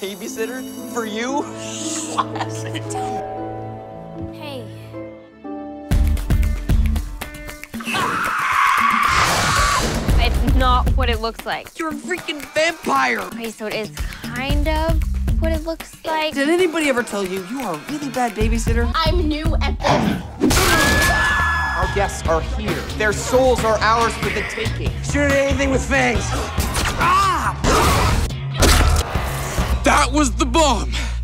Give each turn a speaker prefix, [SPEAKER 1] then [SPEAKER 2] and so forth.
[SPEAKER 1] babysitter for you?
[SPEAKER 2] Hey. It's not what it looks like.
[SPEAKER 1] You're a freaking vampire!
[SPEAKER 2] Okay, so it is kind of what it looks like.
[SPEAKER 1] Did anybody ever tell you you are a really bad babysitter?
[SPEAKER 3] I'm new at this.
[SPEAKER 1] Our guests are here. Their souls are ours for the taking. Shoot at anything with fangs.
[SPEAKER 4] That was the bomb.